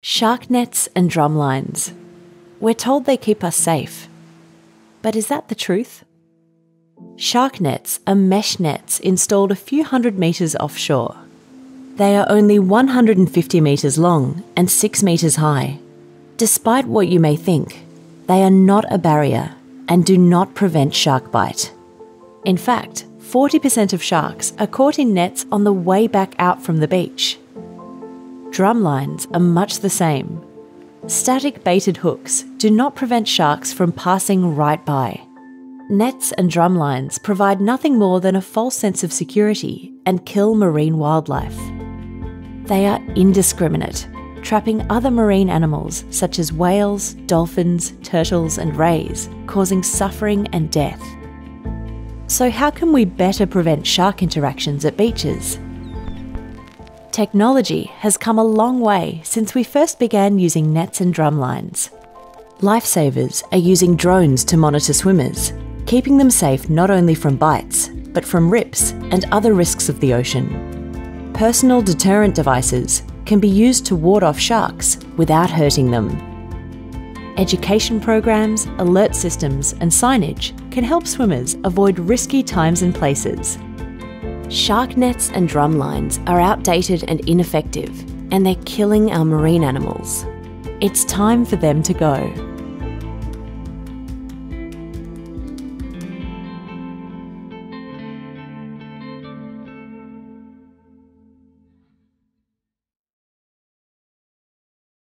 Shark nets and drumlines. We're told they keep us safe. But is that the truth? Shark nets are mesh nets installed a few hundred metres offshore. They are only 150 metres long and 6 metres high. Despite what you may think, they are not a barrier and do not prevent shark bite. In fact, 40% of sharks are caught in nets on the way back out from the beach. Drumlines are much the same. Static baited hooks do not prevent sharks from passing right by. Nets and drumlines provide nothing more than a false sense of security and kill marine wildlife. They are indiscriminate, trapping other marine animals such as whales, dolphins, turtles, and rays, causing suffering and death. So, how can we better prevent shark interactions at beaches? Technology has come a long way since we first began using nets and drumlines. Lifesavers are using drones to monitor swimmers, keeping them safe not only from bites, but from rips and other risks of the ocean. Personal deterrent devices can be used to ward off sharks without hurting them. Education programs, alert systems, and signage can help swimmers avoid risky times and places. Shark nets and drumlines are outdated and ineffective, and they're killing our marine animals. It's time for them to go.